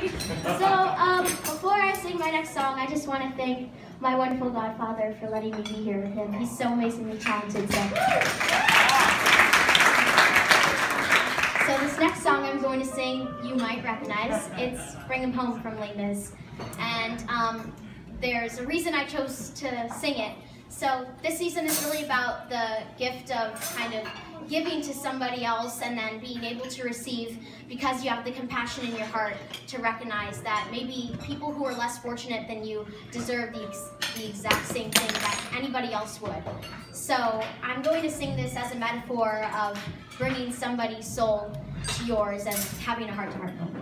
so, um, before I sing my next song, I just want to thank my wonderful godfather for letting me be here with him. He's so amazingly talented. So, so this next song I'm going to sing, you might recognize. It's "Bring Him Home" from Les Mis, and um, there's a reason I chose to sing it. So this season is really about the gift of kind of giving to somebody else and then being able to receive because you have the compassion in your heart to recognize that maybe people who are less fortunate than you deserve the, ex the exact same thing that anybody else would. So I'm going to sing this as a metaphor of bringing somebody's soul to yours and having a heart-to-heart moment.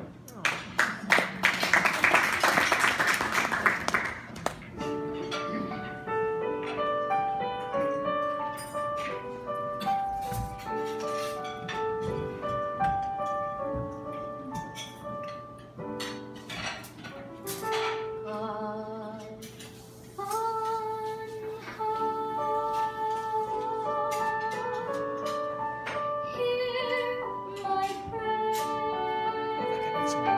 God's will.